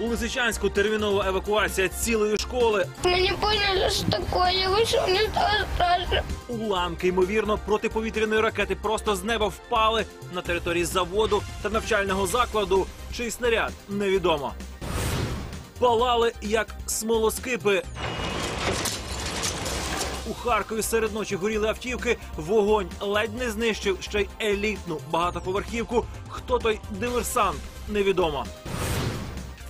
У Лисичанську термінова евакуація цілої школи. Мы не поняли, такое. Я вышел, мне стало страшно. Уламки, ймовірно, протиповітряної ракети просто з неба впали на території заводу та навчального закладу. Чий снаряд невідомо. Палали як смолоскипи. У Харкові серед ночі горіли автівки. Вогонь ледь не знищив ще й елітну багатоповерхівку. Хто той диверсант? Невідомо.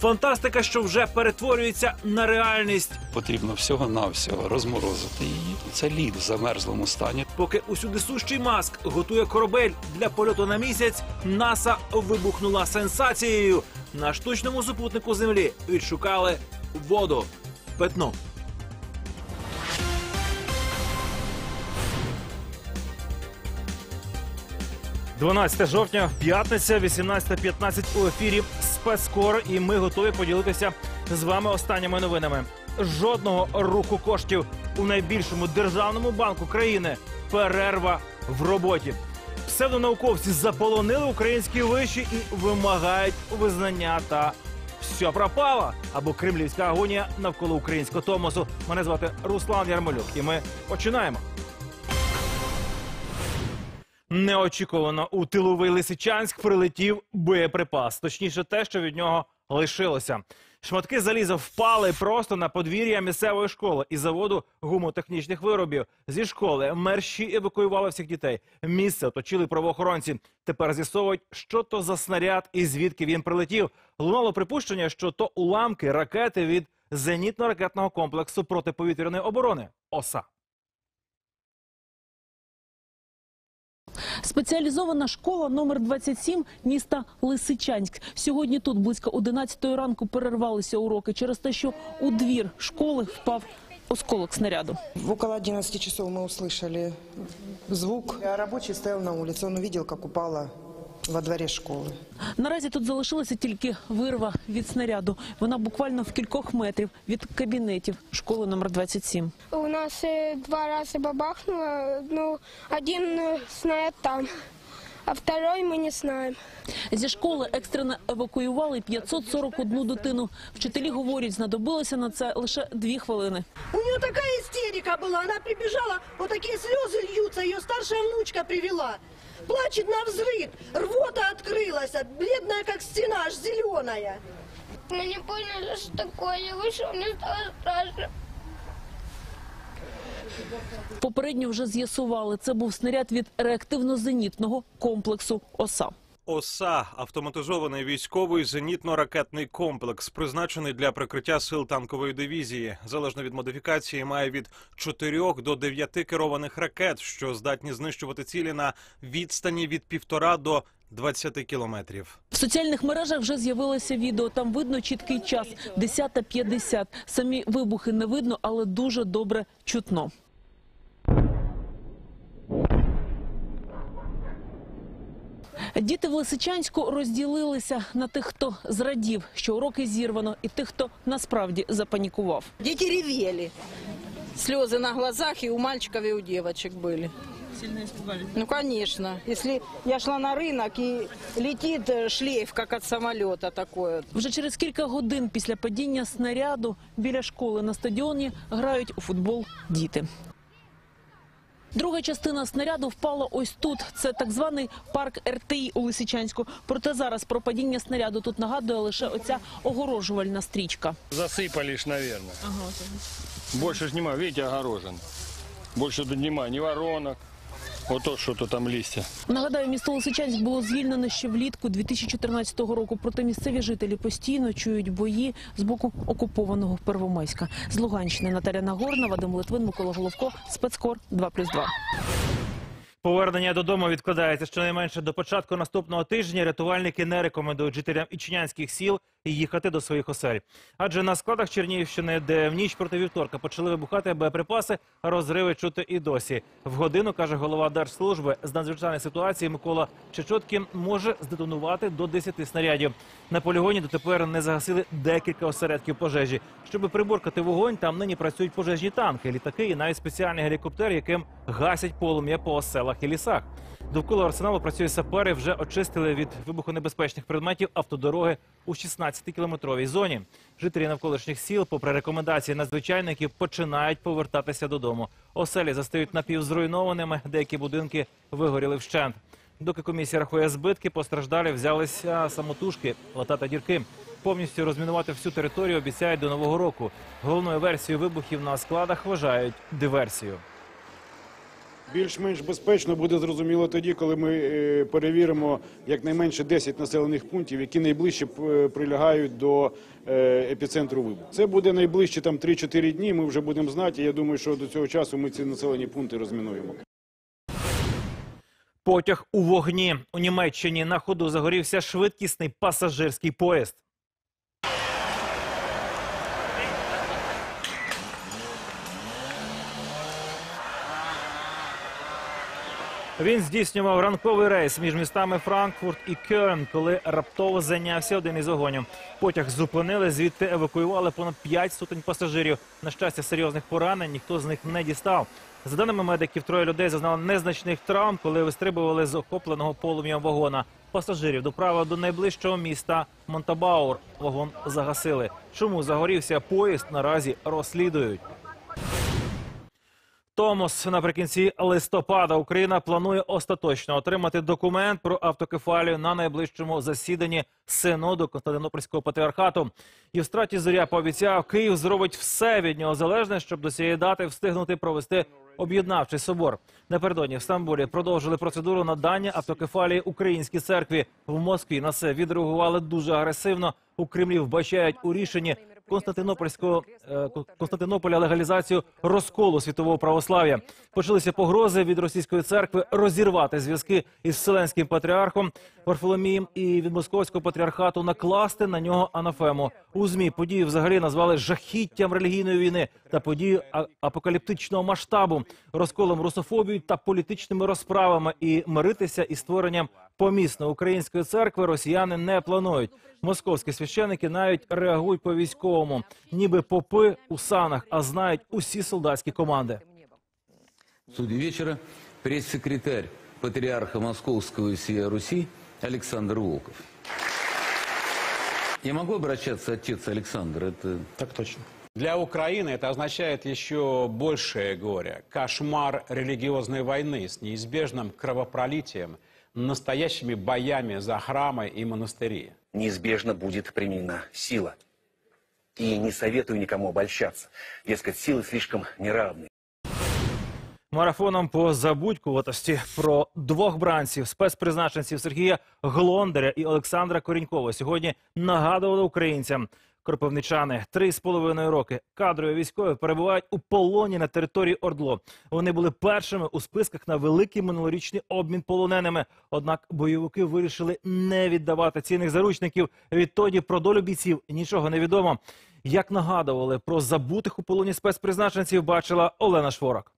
Фантастика, що вже перетворюється на реальність. Потрібно всього-навсього розморозити її. Це лід в замерзлому стані. Поки усюди сущий маск готує корабель для польоту на місяць, НАСА вибухнула сенсацією. На штучному супутнику Землі відшукали воду. Петно. – 12 жовтня, п'ятниця, 18.15 у ефірі спецкор. І ми готові поділитися з вами останніми новинами. Жодного руху коштів у найбільшому державному банку країни. Перерва в роботі. Псевдонауковці заполонили українські виші і вимагають визнання та все пропало або кремлівська агонія навколо українського томосу. Мене звати Руслан Ярмолюк, і ми починаємо. Неочікувано у тиловий Лисичанськ прилетів боєприпас. Точніше, те, що від нього лишилося. Шматки заліза впали просто на подвір'я місцевої школи і заводу гумотехнічних виробів. Зі школи мерщі евакуювали всіх дітей. Місце оточили правоохоронці. Тепер з'ясовують, що то за снаряд і звідки він прилетів. Лунало припущення, що то уламки ракети від зенітно-ракетного комплексу протиповітряної оборони ОСА. Спеціалізована школа номер 27 міста Лисичанськ. Сьогодні тут близько 11 ранку перервалися уроки через те, що у двір школи впав осколок снаряду. Около 11 часов мы услышали звук. Рабочий стоял на улице, он увидел, как упала во дворе школы. Наразі тут залишилася тільки вирва від снаряду. Вона буквально в кількох метрів від кабінетів школи номер 27. У нас э, два раза бабахнуло. Ну, один э, снаряд там, а второй мы не знаем. Зі школи екстрено евакуювали 541 дитину. Вчителі говорять, знадобилося на це лише дві хвилини. У нее такая истерика была, она прибежала, вот такие слезы льются, ее старшая внучка привела. Плачет на взрыв, рвота открылась, а бледная как стена, аж зеленая. Мы не поняли, что такое. Я вышел, мне стало страшно. Попередньо вже з'ясували, це був снаряд від реактивно-зенітного комплексу ОСА. ОСА автоматизований військовий зенітно-ракетний комплекс, призначений для прикриття сил танкової дивізії. Залежно від модифікації, має від 4 до 9 керованих ракет, що здатні знищувати цілі на відстані від півтора до 20 кілометрів. В соціальних мережах вже з'явилося відео. Там видно чіткий час 10.50. Самі вибухи не видно, але дуже добре чутно. Діти в Лисичанську розділилися на тих, хто зрадів, що уроки зірвано, і тих, хто насправді запанікував. Дети ревели. Слезы на глазах и у мальчиков, и у девочек были. Сильно испугались. Ну, конечно. Если я шла на рынок и летит э, шлейф, как от самолета такой. Вже через кілька годин після падіння снаряду біля школи на стадіоні грають у футбол діти. Друга частина снаряду впала ось тут. Це так званий парк РТІ у Лисичанську. Проте зараз про падіння снаряду тут нагадує лише оця огорожувальна стрічка. Засипали ж, мабуть. Ага. Більше ж немає, бачите, огорожен. Більше тут немає ні воронок, вот то, что то там листья. Нагадаю, місто Лисичанськ було звільнено ще влітку 2014 року. Проте місцеві жителі постійно чують бої з боку окупованого Первомайська. З Луганщини Наталя Нагорна, Вадим Литвин, Микола Головко, спецкор 2+,2. Повернення додому відкладається щонайменше до початку наступного тижня. Рятувальники не рекомендують жителям ічнянських сіл їхати до своїх осель. Адже на складах Чернігівщини, де в ніч проти вівторка почали вибухати боєприпаси, розриви чути і досі. В годину каже голова держслужби з надзвичайної ситуації Микола Чечоткін може здетонувати до 10 снарядів. На полігоні дотепер не загасили декілька осередків пожежі. Щоб приборкати вогонь, там нині працюють пожежні танки, літаки і навіть спеціальний гелікоптер, яким гасять полум'я по селах і лісах. Довкола арсеналу працює сапери, вже очистили від вибухонебезпечних предметів автодороги у 16 15-кілометровій зоні. Жителі навколишніх сіл, попри рекомендації надзвичайників, починають повертатися додому. Оселі застають напівзруйнованими, деякі будинки вигоріли вщент. Доки комісія рахує збитки, постраждалі взялися самотужки латати дірки. Повністю розмінувати всю територію обіцяють до нового року. Головною версією вибухів на складах вважають диверсію. Більш-менш безпечно буде зрозуміло тоді, коли ми е, перевіримо якнайменше 10 населених пунктів, які найближче е, прилягають до е, епіцентру вибуху. Це буде найближчі там 3-4 дні. Ми вже будемо знати. Я думаю, що до цього часу ми ці населені пункти розмінуємо. Потяг у вогні у Німеччині на ходу загорівся швидкісний пасажирський поїзд. Він здійснював ранковий рейс між містами Франкфурт і Кьольн, коли раптово зайнявся один із огонів. Потяг зупинили, звідти евакуювали понад 5 сотень пасажирів. На щастя, серйозних поранень ніхто з них не дістав. За даними медиків, троє людей зазнали незначних травм, коли вистрибували з охопленого полум'ям вагона. Пасажирів доправили до найближчого міста Монтабаур. Вагон загасили. Чому загорівся поїзд, наразі розслідують. Томос наприкінці листопада Україна планує остаточно отримати документ про автокефалію на найближчому засіданні синоду Константинопольського патріархату. Євстратій Зоря пообіцяв, Київ зробить все від нього залежне, щоб до цієї дати встигнути провести об'єднавчий собор. Напередодні в Стамбулі продовжили процедуру надання автокефалії українській церкві. В Москві на це відреагували дуже агресивно. У Кремлі вбачають у рішенні Константинопольського е, Константинополя легалізацію розколу світового православ'я. Почалися погрози від російської церкви розірвати зв'язки із вселенським патріархом Варфоломієм і від московського патріархату накласти на нього анафему. У змі події взагалі назвали жахіттям релігійної війни та подію апокаліптичного масштабу, розколом русофобії та політичними розправами. І миритися із створенням помісно української церкви росіяни не планують. Московські священики навіть реагують по військовому, ніби попи у санах, а знають усі солдатські команди. Судьи вечера пресс-секретарь патриарха Московского и всея Руси Александр Волков. Я могу обращаться, отец Александр? Это Так точно. Для Украины это означает еще большее горе. Кошмар религиозной войны с неизбежным кровопролитием, настоящими боями за храмы и монастыри. неизбежно будет применена сила. И не советую никому обольщаться. Дескать, силы слишком неравны. Марафоном по забудькуватості про двох бранців спецпризначенців Сергія Глондаря і Олександра Корінькова сьогодні нагадували українцям. Кропивничани три з половиною роки кадрові військові перебувають у полоні на території Ордло. Вони були першими у списках на великий минулорічний обмін полоненими. Однак бойовики вирішили не віддавати цінних заручників. Відтоді про долю бійців нічого не відомо. Як нагадували про забутих у полоні спецпризначенців, бачила Олена Шворак.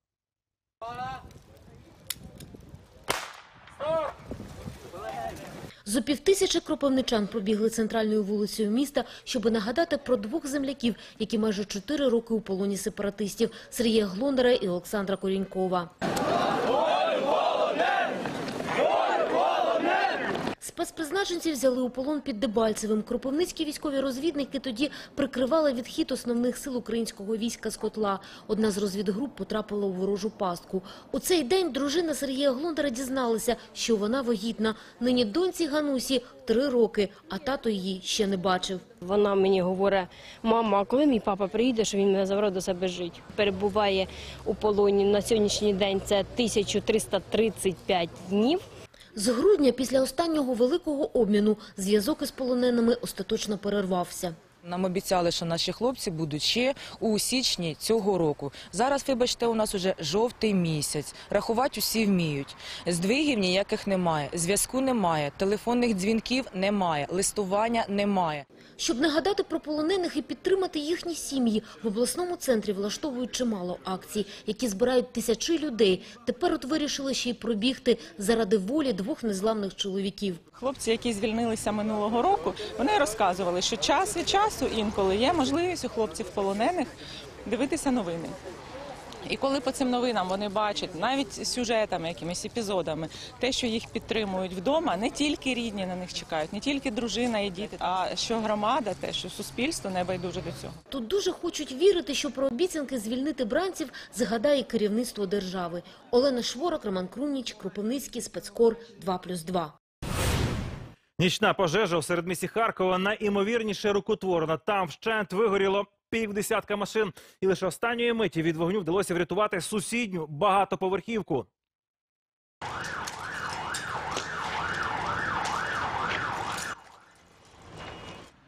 Зо півтисячі кропивничан пробігли центральною вулицею міста, щоб нагадати про двох земляків, які майже чотири роки у полоні сепаратистів – Сергія Глондара і Олександра Корінькова. Спецпризначенців взяли у полон під Дебальцевим. Кропивницькі військові розвідники тоді прикривали відхід основних сил українського війська з котла. Одна з розвідгруп потрапила у ворожу пастку. У цей день дружина Сергія Глондара дізналася, що вона вагітна. Нині доньці Ганусі три роки, а тато її ще не бачив. Вона мені говорить, мама, коли мій папа приїде, що він мене забрав до себе жити? Перебуває у полоні на сьогоднішній день це 1335 днів. З грудня після останнього великого обміну зв'язок із полоненими остаточно перервався. Нам обіцяли, що наші хлопці будуть ще у січні цього року. Зараз, вибачте, у нас уже жовтий місяць. Рахувати усі вміють. Здвигів ніяких немає, зв'язку немає, телефонних дзвінків немає, листування немає. Щоб нагадати про полонених і підтримати їхні сім'ї, в обласному центрі влаштовують чимало акцій, які збирають тисячі людей. Тепер от вирішили ще й пробігти заради волі двох незламних чоловіків. Хлопці, які звільнилися минулого року, вони розказували, що час від часу інколи є можливість у хлопців полонених дивитися новини. І коли по цим новинам вони бачать навіть сюжетами, якимись епізодами, те, що їх підтримують вдома, не тільки рідні на них чекають, не тільки дружина і діти, а що громада, те, що суспільство не байдуже до цього. Тут дуже хочуть вірити, що про обіцянки звільнити бранців згадає керівництво держави. Олена Шворок, Роман Крумніч, Кропивницький, спецкор 2+,2. Нічна пожежа у середмісті Харкова найімовірніше рукотворна. Там вщент вигоріло півдесятка машин. І лише останньої миті від вогню вдалося врятувати сусідню багатоповерхівку.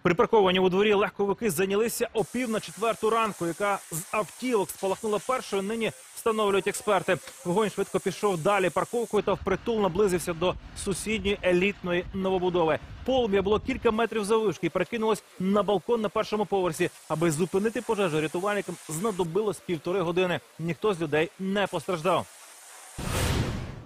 Припарковані у дворі легковики зайнялися о пів на четверту ранку, яка з автівок спалахнула першою. Нині встановлюють експерти. Вогонь швидко пішов далі парковкою та впритул наблизився до сусідньої елітної новобудови. Полум'я було кілька метрів заввишки і перекинулось на балкон на першому поверсі. Аби зупинити пожежу, рятувальникам знадобилось півтори години. Ніхто з людей не постраждав.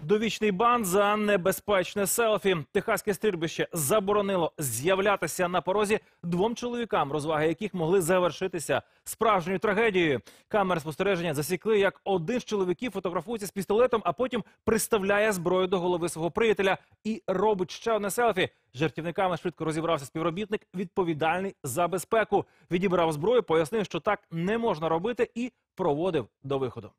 Довічний бан за небезпечне селфі. Техаське стрільбище заборонило з'являтися на порозі двом чоловікам, розваги яких могли завершитися справжньою трагедією. Камери спостереження засікли, як один з чоловіків фотографується з пістолетом, а потім приставляє зброю до голови свого приятеля і робить ще одне селфі. З Жартівниками швидко розібрався співробітник, відповідальний за безпеку. Відібрав зброю, пояснив, що так не можна робити, і проводив до виходу.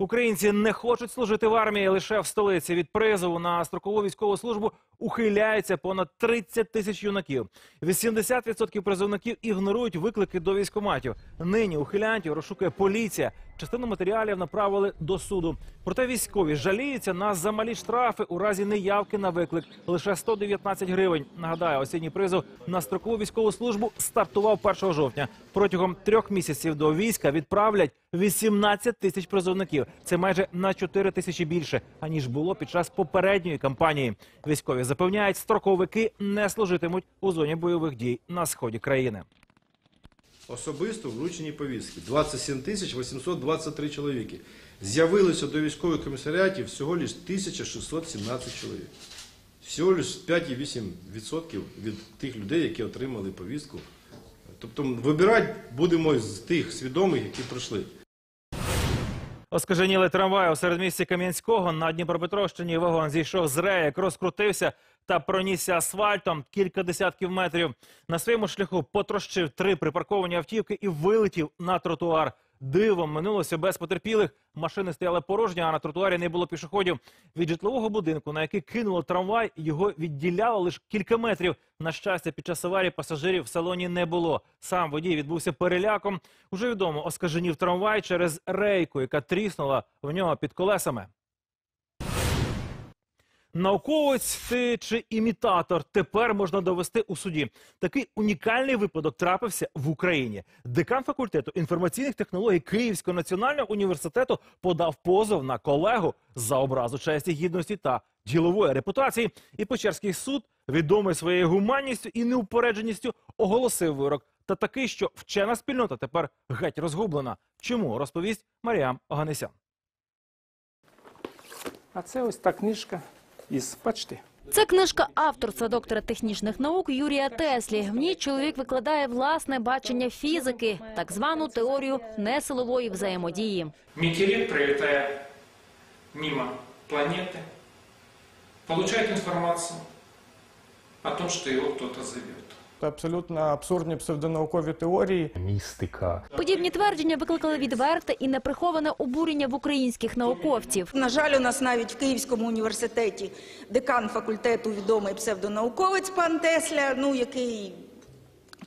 Українці не хочуть служити в армії лише в столиці. Від призову на строкову військову службу ухиляється понад 30 тисяч юнаків. 80% призовників ігнорують виклики до військоматів. Нині ухилянтів розшукує поліція. Частину матеріалів направили до суду. Проте військові жаліються на замалі штрафи у разі неявки на виклик. Лише 119 гривень. Нагадаю, осінній призов на строкову військову службу стартував 1 жовтня. Протягом трьох місяців до війська відправлять 18 тисяч призовників. Це майже на 4 тисячі більше аніж було під час попередньої кампанії. Військові запевняють, строковики не служитимуть у зоні бойових дій на сході країни. Особисто вручені повістки 27 тисяч 823 чоловіки. З'явилося до військових комісаріатів всього лише 1617 чоловік. Всього лише 5,8% від тих людей, які отримали повістку. Тобто вибирати будемо з тих свідомих, які пройшли. Оскаженіли трамвай у середмісті Кам'янського на Дніпропетровщині вагон зійшов з реєк, розкрутився та пронісся асфальтом кілька десятків метрів. На своєму шляху потрощив три припарковані автівки і вилетів на тротуар. Дивом минулося без потерпілих. Машини стояли порожні, а на тротуарі не було пішоходів. Від житлового будинку, на який кинуло трамвай, його відділяло лише кілька метрів. На щастя, під час аварії пасажирів в салоні не було. Сам водій відбувся переляком. Уже відомо, оскаженів трамвай через рейку, яка тріснула в нього під колесами. Науковець ти чи імітатор тепер можна довести у суді. Такий унікальний випадок трапився в Україні. Декан факультету інформаційних технологій Київського національного університету подав позов на колегу за образу честі, гідності та ділової репутації. І Печерський суд, відомий своєю гуманністю і неупередженістю, оголосив вирок. Та такий, що вчена спільнота тепер геть розгублена. Чому розповість Маріам Оганесян. А це ось та книжка із пачти. Це книжка авторства доктора технічних наук Юрія Теслі. В ній чоловік викладає власне бачення фізики, так звану теорію несилової взаємодії. Метеорит, пролетая мимо планеты, получает информацию о том, что его кто-то зовет. Це абсолютно абсурдні псевдонаукові теорії. Містика. Подібні твердження викликали відверте і неприховане обурення в українських науковців. На жаль, у нас навіть в Київському університеті декан факультету відомий псевдонауковець пан Тесля, ну який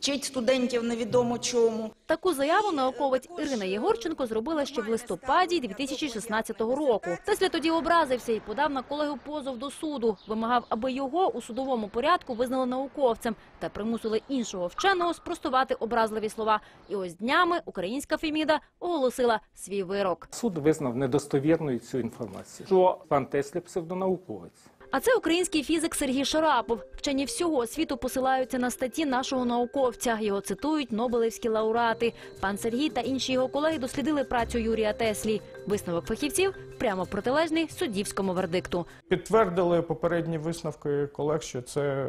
вчить студентів невідомо чому. Таку заяву науковець Ірина Єгорченко зробила ще в листопаді 2016 року. Тесля тоді образився і подав на колегу позов до суду. Вимагав, аби його у судовому порядку визнали науковцем та примусили іншого вченого спростувати образливі слова. І ось днями українська Феміда оголосила свій вирок. Суд визнав недостовірною цю інформацію, що пан Тесля псевдонауковець. А це український фізик Сергій Шарапов. Вчені всього світу посилаються на статті нашого науковця. Його цитують нобелевські лауреати. Пан Сергій та інші його колеги дослідили працю Юрія Теслі. Висновок фахівців прямо протилежний суддівському вердикту. Підтвердили попередні висновки колег, що це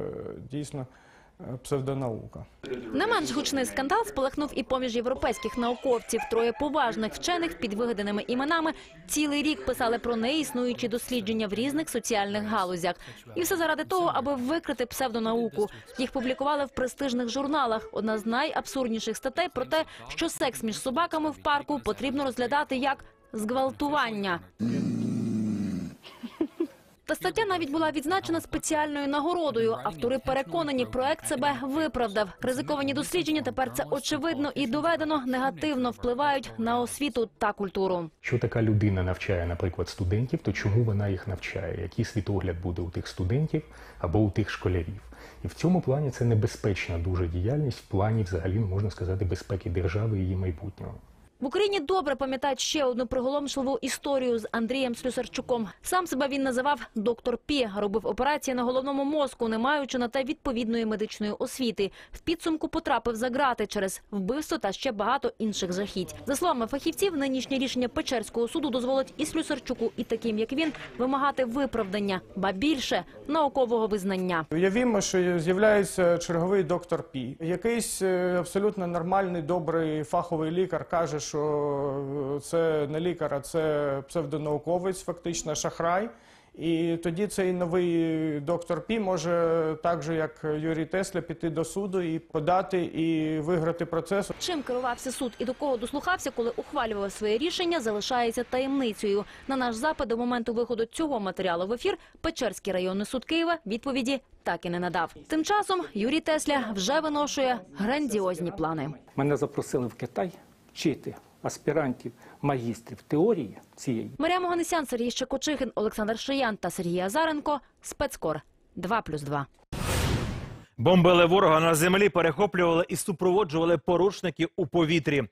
дійсно псевдонаука. Не менш гучний скандал спалахнув і поміж європейських науковців. Троє поважних вчених під вигаданими іменами цілий рік писали про неіснуючі дослідження в різних соціальних галузях. І все заради того, аби викрити псевдонауку. Їх публікували в престижних журналах. Одна з найабсурдніших статей про те, що секс між собаками в парку потрібно розглядати як зґвалтування. Та стаття навіть була відзначена спеціальною нагородою. Автори переконані, проект себе виправдав. Ризиковані дослідження тепер це очевидно і доведено негативно впливають на освіту та культуру. Що така людина навчає, наприклад, студентів, то чому вона їх навчає? Який світогляд буде у тих студентів або у тих школярів? І в цьому плані це небезпечна дуже діяльність в плані, взагалі, можна сказати, безпеки держави і її майбутнього. В Україні добре пам'ятають ще одну приголомшливу історію з Андрієм Слюсарчуком. Сам себе він називав доктор Пі. Робив операції на головному мозку, не маючи на те відповідної медичної освіти. В підсумку потрапив за грати через вбивство та ще багато інших жахіть. За словами фахівців, нинішнє рішення Печерського суду дозволить і Слюсарчуку, і таким як він вимагати виправдання, ба більше наукового визнання. Уявімо, що з'являється черговий доктор Пі. Якийсь е, абсолютно нормальний, добрий фаховий лікар каже, що е, це не лікар, а це псевдонауковець, фактично шахрай. І тоді цей новий доктор Пі може, так же як Юрій Тесля, піти до суду і подати і виграти процес. Чим керувався суд і до кого дослухався, коли ухвалював своє рішення, залишається таємницею. На наш запит до моменту виходу цього матеріалу в ефір Печерський районний суд Києва відповіді так і не надав. Тим часом Юрій Тесля вже виношує грандіозні плани. Мене запросили в Китай вчити аспірантів, магістрів теорії цієї. Марія Моганесян, Сергій Щекочихин, Олександр Шиян та Сергій Азаренко. Спецкор 2+,2. Бомбили ворога на землі, перехоплювали і супроводжували порушників у повітрі.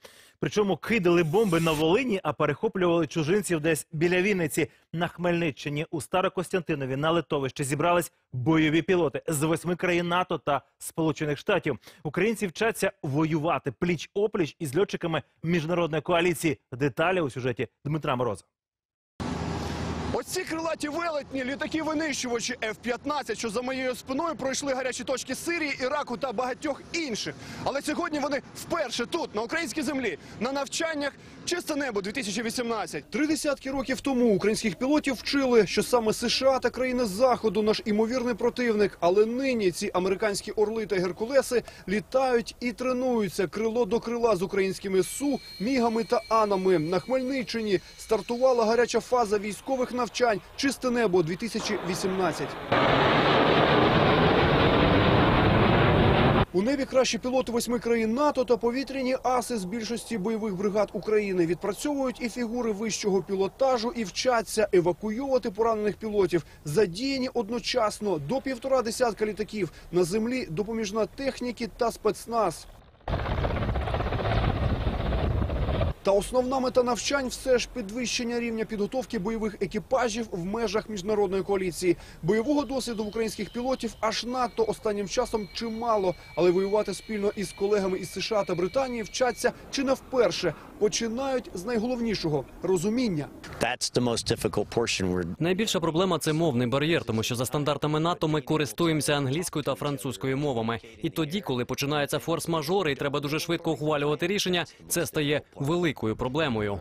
Причому кидали бомби на Волині, а перехоплювали чужинців десь біля Вінниці. На Хмельниччині у Старокостянтинові на литовищі зібрались бойові пілоти з восьми країн НАТО та Сполучених Штатів. Українці вчаться воювати пліч-опліч із льотчиками міжнародної коаліції. Деталі у сюжеті Дмитра Мороза. Ось ці крилаті велетні, літаки-винищувачі F-15, що за моєю спиною пройшли гарячі точки Сирії, Іраку та багатьох інших. Але сьогодні вони вперше тут, на українській землі, на навчаннях «Чисте небо 2018». Три десятки років тому українських пілотів вчили, що саме США та країни Заходу наш імовірний противник. Але нині ці американські орли та геркулеси літають і тренуються крило до крила з українськими Су, Мігами та Анами. На Хмельниччині стартувала гаряча фаза військових навчань «Чисте небо 2018». У небі кращі пілоти восьми країн НАТО та повітряні аси з більшості бойових бригад України відпрацьовують і фігури вищого пілотажу і вчаться евакуювати поранених пілотів. Задіяні одночасно до півтора десятка літаків на землі допоміжна техніки та спецназ. Та основна мета навчань все ж підвищення рівня підготовки бойових екіпажів в межах міжнародної коаліції. Бойового досвіду в українських пілотів аж надто останнім часом чимало, але воювати спільно із колегами із США та Британії вчаться чи не вперше. Починають з найголовнішого розуміння. Найбільша проблема це мовний бар'єр, тому що за стандартами НАТО ми користуємося англійською та французькою мовами. І тоді, коли починаються форс-мажори, і треба дуже швидко ухвалювати рішення, це стає великою проблемою.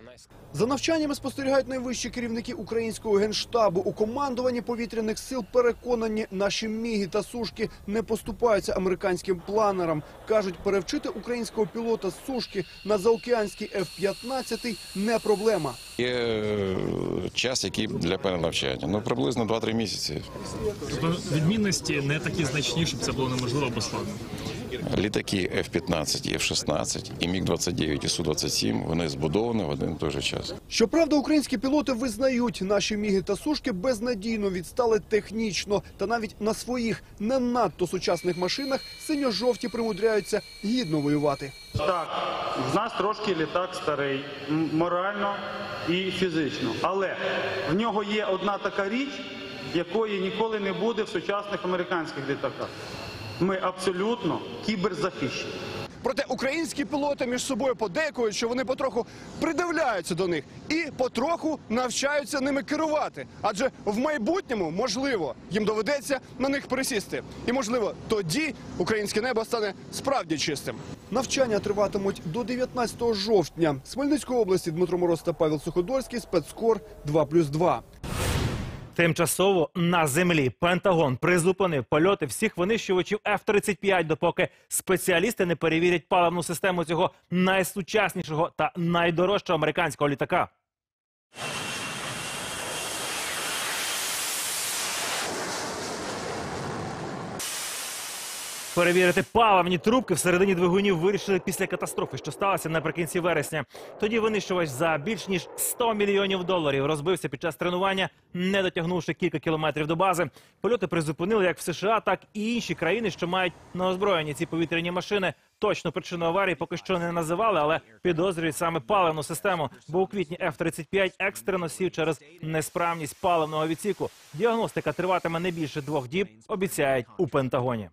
За навчаннями спостерігають найвищі керівники українського генштабу. У командуванні повітряних сил переконані, наші міги та сушки не поступаються американським планерам. кажуть, перевчити українського пілота з сушки на заокеанський F-15 не проблема. Є е, час, який для перенавчання. Ну приблизно 2-3 місяці. Тобто відмінності не такі значні, щоб це було неможливо або складно. Літаки F-15, і F-16, і Міг-29, і Су-27, вони збудовані в один і той же час. Щоправда, українські пілоти визнають, наші міги та сушки безнадійно відстали технічно, та навіть на своїх не надто сучасних машинах синьо-жовті примудряються гідно воювати. Так, в нас трошки літак старий, морально і фізично. Але в нього є одна така річ, якої ніколи не буде в сучасних американських літаках. Ми абсолютно кіберзахищені. Проте українські пілоти між собою подейкують, що вони потроху придивляються до них і потроху навчаються ними керувати. Адже в майбутньому, можливо, їм доведеться на них присісти. І можливо, тоді українське небо стане справді чистим. Навчання триватимуть до 19 жовтня. З Хмельницької області Дмитро Мороз та Павел Суходольський, спецкор 2+,2. Тимчасово на землі Пентагон призупинив польоти всіх винищувачів F-35, допоки спеціалісти не перевірять паливну систему цього найсучаснішого та найдорожчого американського літака. Перевірити паливні трубки всередині двигунів вирішили після катастрофи, що сталося наприкінці вересня. Тоді винищувач за більш ніж 100 мільйонів доларів розбився під час тренування, не дотягнувши кілька кілометрів до бази. Польоти призупинили як в США, так і інші країни, що мають на озброєнні ці повітряні машини. Точно причину аварії поки що не називали, але підозрюють саме паливну систему. Бо у квітні F-35 екстрено сів через несправність паливного відсіку. Діагностика триватиме не більше двох діб. Обіцяють у Пентагоні.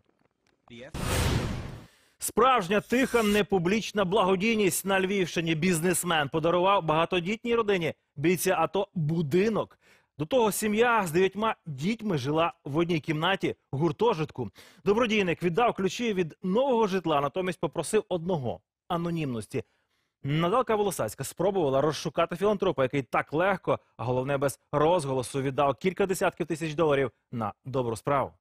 Справжня тиха непублічна благодійність на Львівщині. Бізнесмен подарував багатодітній родині бійця АТО будинок. До того сім'я з дев'ятьма дітьми жила в одній кімнаті гуртожитку. Добродійник віддав ключі від нового житла, натомість попросив одного анонімності. Наталка Волосацька спробувала розшукати філантропа, який так легко, а головне без розголосу, віддав кілька десятків тисяч доларів на добру справу.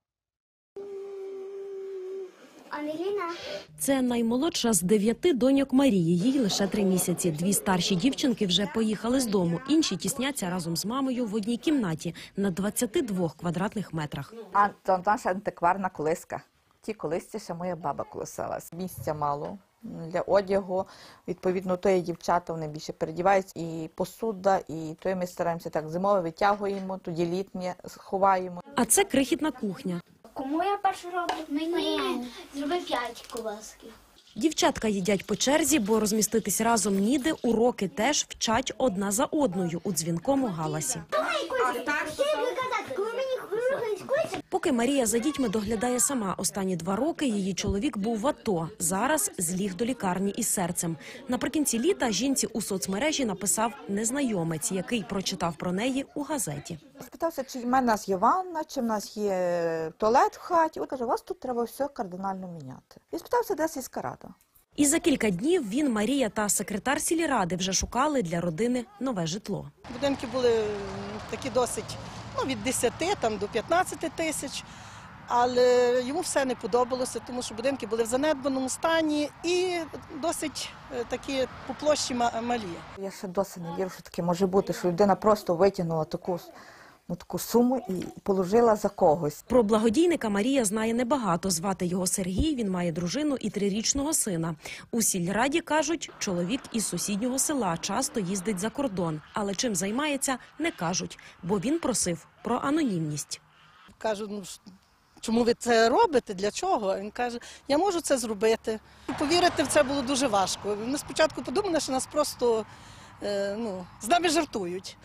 Це наймолодша з дев'яти доньок Марії. Їй лише три місяці. Дві старші дівчинки вже поїхали з дому. Інші тісняться разом з мамою в одній кімнаті на 22 квадратних метрах. А то наша антикварна колиска. Ті колисці ще моя баба колисалась. Місця мало для одягу. Відповідно, то і дівчата вони більше передіваються. І посуда, і то ми стараємося так зимове витягуємо, тоді літнє ховаємо. А це крихітна кухня. Кому я першу роблю? Мені зроби п'ять колосків. Дівчатка їдять по черзі, бо розміститись разом ніде. Уроки теж вчать одна за одною у дзвінкому галасі. Рухають Поки Марія за дітьми доглядає сама останні два роки, її чоловік був в АТО. Зараз зліг до лікарні із серцем. Наприкінці літа жінці у соцмережі написав незнайомець, який прочитав про неї у газеті. Спитався, чи в мене є ванна, чи в нас є туалет в хаті. Він каже, у вас тут треба все кардинально міняти. І спитався, де сільська рада. І за кілька днів він, Марія та секретар сільради вже шукали для родини нове житло. Будинки були такі досить ну, від 10 там, до 15 тисяч. Але йому все не подобалося, тому що будинки були в занедбаному стані і досить е, такі по площі малі. Я ще досі не вірю, що таке може бути, що людина просто витягнула таку, ну, таку суму і положила за когось. Про благодійника Марія знає небагато. Звати його Сергій. Він має дружину і трирічного сина. У сільраді кажуть, чоловік із сусіднього села часто їздить за кордон, але чим займається, не кажуть, бо він просив про анонімність. Кажу, ну чому ви це робите? Для чого? Він каже, я можу це зробити. Повірити в це було дуже важко. Ми спочатку подумали, що нас просто е, ну, з нами жартують.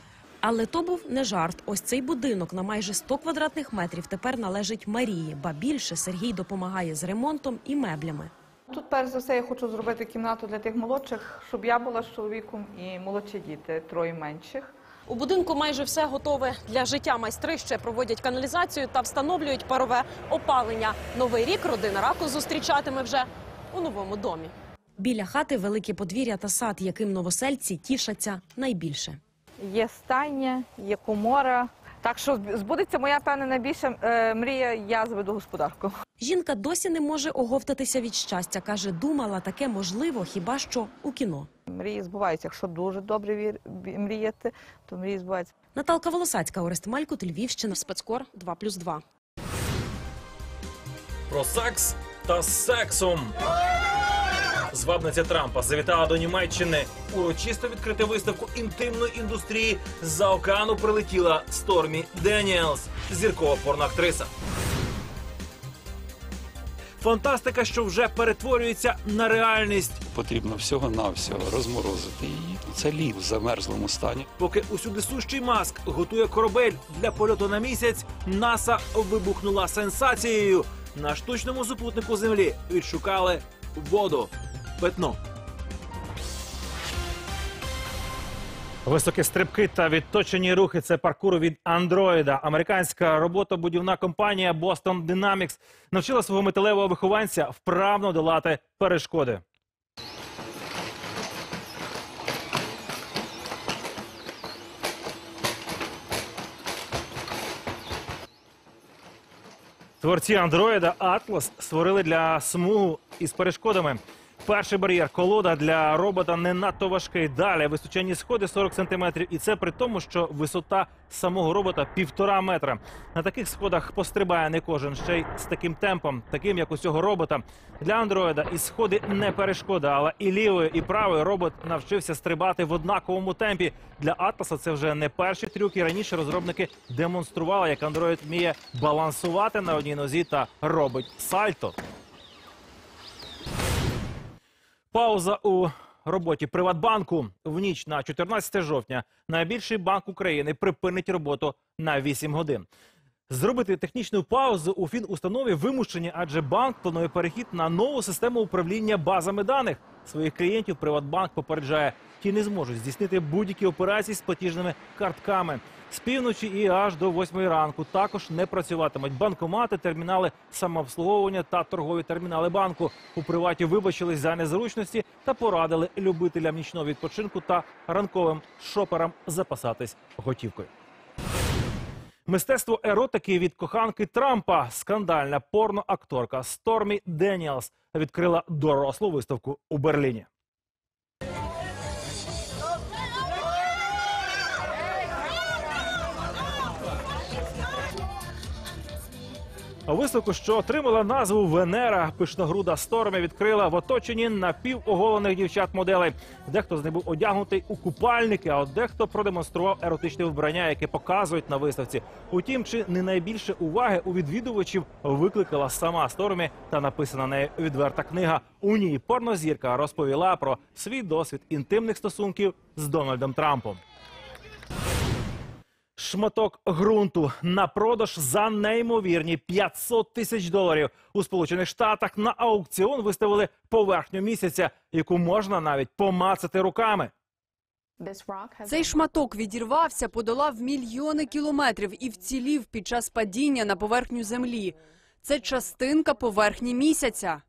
Але то був не жарт. Ось цей будинок на майже 100 квадратних метрів тепер належить Марії. Ба більше Сергій допомагає з ремонтом і меблями. Тут, перш за все, я хочу зробити кімнату для тих молодших, щоб я була з чоловіком і молодші діти, троє менших. У будинку майже все готове для життя. Майстри ще проводять каналізацію та встановлюють парове опалення. Новий рік родина раку зустрічатиме вже у новому домі. Біля хати велике подвір'я та сад, яким новосельці тішаться найбільше. Є стайня, є комора. Так що збудеться моя певна найбільша е, мрія, я заведу господарку. Жінка досі не може оговтатися від щастя. каже, думала таке можливо, хіба що у кіно. Мрії збуваються. Якщо дуже добре вір... мріяти, то мрії збуваються. Наталка Волосацька, Орест Малькут, Львівщина. Спецкор 2+,2. Про секс та з сексом. Звабниця Трампа завітала до Німеччини. Урочисто відкрити виставку інтимної індустрії з-за океану прилетіла Стормі Деніелс, зіркова порноактриса. Фантастика, що вже перетворюється на реальність. Потрібно всього-навсього розморозити її. Це лід в замерзлому стані. Поки усюдисущий Маск готує корабель для польоту на місяць, НАСА вибухнула сенсацією. На штучному супутнику Землі відшукали воду. Maintenant. Високі стрибки та відточені рухи це паркуру від андроїда. Американська роботобудівна компанія Boston Dynamics навчила свого металевого вихованця вправно долати перешкоди. Творці андроїда Atlas створили для смугу із перешкодами. Перший бар'єр колода для робота не надто важкий. Далі височенні сходи 40 сантиметрів, і це при тому, що висота самого робота півтора метра. На таких сходах пострибає не кожен ще й з таким темпом, таким як у цього робота. Для андроїда і сходи не перешкода, але і лівою, і правою робот навчився стрибати в однаковому темпі. Для Атласа це вже не перші трюки. Раніше розробники демонстрували, як андроїд вміє балансувати на одній нозі та робить сальто. Пауза у роботі Приватбанку в ніч на 14 жовтня. Найбільший банк України припинить роботу на 8 годин. Зробити технічну паузу у фінустанові вимушені, адже банк планує перехід на нову систему управління базами даних. Своїх клієнтів Приватбанк попереджає, ті не зможуть здійснити будь-які операції з платіжними картками. З півночі і аж до 8 ранку також не працюватимуть банкомати, термінали самообслуговування та торгові термінали банку. У приваті вибачились за незручності та порадили любителям нічного відпочинку та ранковим шоперам запасатись готівкою. Мистецтво еротики від коханки Трампа. Скандальна порноакторка Стормі Деніелс відкрила дорослу виставку у Берліні. Виставку, що отримала назву Венера, пишногруда Стормі відкрила в оточенні напівоголених дівчат-моделей. Дехто з них був одягнутий у купальники, а от дехто продемонстрував еротичне вбрання, яке показують на виставці. Утім, чи не найбільше уваги у відвідувачів викликала сама Стормі та написана нею відверта книга. У ній порнозірка розповіла про свій досвід інтимних стосунків з Дональдом Трампом. Шматок ґрунту на продаж за неймовірні 500 тисяч доларів у Сполучених Штатах на аукціон виставили поверхню місяця, яку можна навіть помацати руками. Цей шматок відірвався, подолав мільйони кілометрів і вцілів під час падіння на поверхню землі. Це частинка поверхні місяця.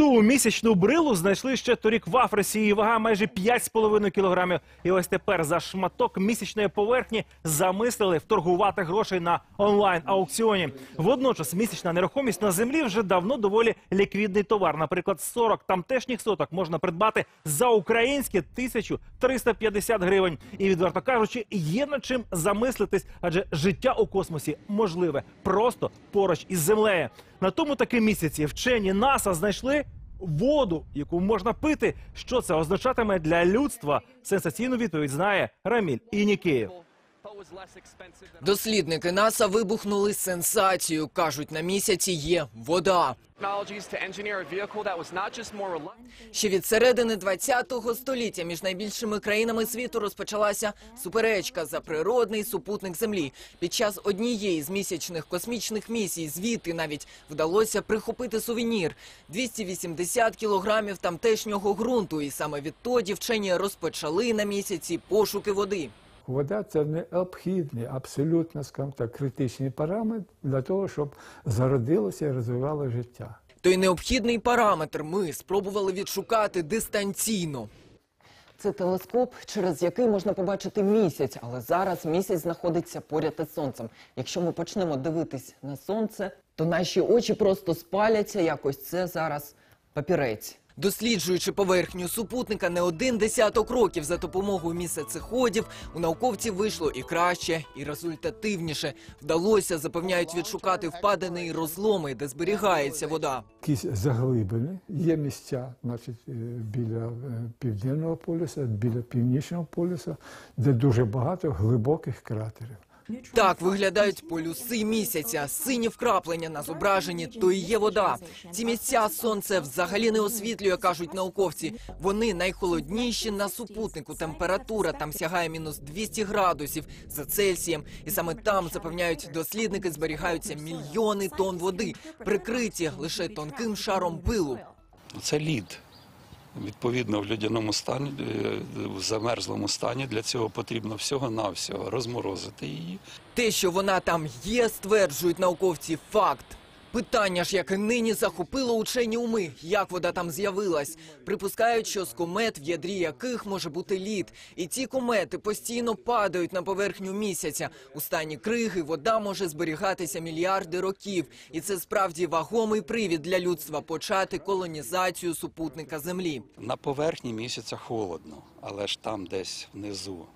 Ту місячну брилу знайшли ще торік в Африці. Її вага майже 5,5 кілограмів. І ось тепер за шматок місячної поверхні замислили вторгувати грошей на онлайн аукціоні. Водночас місячна нерухомість на землі вже давно доволі ліквідний товар. Наприклад, 40 тамтешніх соток можна придбати за українські 1350 гривень. І відверто кажучи, є над чим замислитись, адже життя у космосі можливе просто поруч із землею. На тому таки місяці вчені НАСА знайшли воду, яку можна пити. Що це означатиме для людства? Сенсаційну відповідь знає Раміль Інікеєв. Дослідники НАСА вибухнули сенсацію. Кажуть, на місяці є вода. Ще від середини 20-го століття між найбільшими країнами світу розпочалася суперечка за природний супутник Землі. Під час однієї з місячних космічних місій звідти навіть вдалося прихопити сувенір – 280 кілограмів тамтешнього ґрунту. І саме відтоді вчені розпочали на місяці пошуки води. Вода це необхідний, абсолютно скажімо так, критичний параметр для того, щоб зародилося і розвивало життя. Той необхідний параметр ми спробували відшукати дистанційно. Це телескоп, через який можна побачити місяць, але зараз місяць знаходиться поряд із сонцем. Якщо ми почнемо дивитись на сонце, то наші очі просто спаляться якось. Це зараз папірець. Досліджуючи поверхню супутника не один десяток років за допомогою місяцеходів, у науковців вийшло і краще, і результативніше. Вдалося, запевняють, відшукати впадини і розломи, де зберігається вода. Якісь заглибини, є місця, значить, е, біля е, південного полюса, біля північного полюса, де дуже багато глибоких кратерів. Так виглядають полюси місяця. Сині вкраплення на зображенні то і є вода. Ці місця сонце взагалі не освітлює, кажуть науковці. Вони найхолодніші на супутнику. Температура там сягає мінус 200 градусів за Цельсієм. І саме там запевняють дослідники, зберігаються мільйони тонн води, прикриті лише тонким шаром пилу. Це лід. Відповідно, в людяному стані, е, в замерзлому стані для цього потрібно всього-навсього розморозити її. Те, що вона там є, стверджують науковці, факт. Питання ж, яке нині захопило учені уми, як вода там з'явилась. Припускають, що з комет, в ядрі яких може бути лід. І ці комети постійно падають на поверхню місяця. У стані криги вода може зберігатися мільярди років. І це справді вагомий привід для людства почати колонізацію супутника Землі. На поверхні місяця холодно, але ж там десь внизу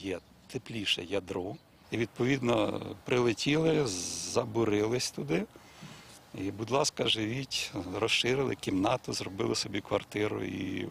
є тепліше ядро. І відповідно прилетіли, забурились туди. І, будь ласка, живіть, розширили кімнату, зробили собі квартиру і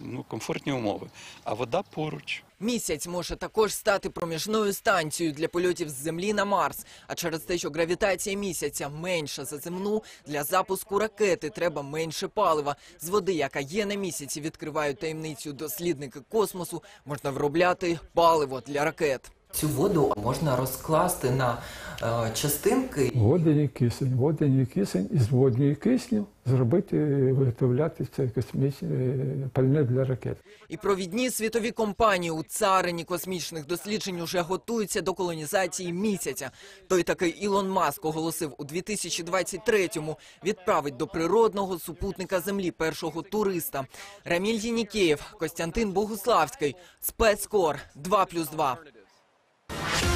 ну, комфортні умови. А вода поруч. Місяць може також стати проміжною станцією для польотів з Землі на Марс. А через те, що гравітація місяця менша за земну, для запуску ракети треба менше палива. З води, яка є на місяці, відкривають таємницю дослідники космосу, можна виробляти паливо для ракет. Цю воду можна розкласти на е, частинки. Водяний кисень, водяний кисень із водньої кисню зробити, виготовляти це космічне е, пальне для ракет. І провідні світові компанії у царині космічних досліджень уже готуються до колонізації місяця. Той такий Ілон Маск оголосив у 2023-му відправить до природного супутника Землі першого туриста. Раміль Єнікеєв, Костянтин Богуславський, спецкор 2+,2. you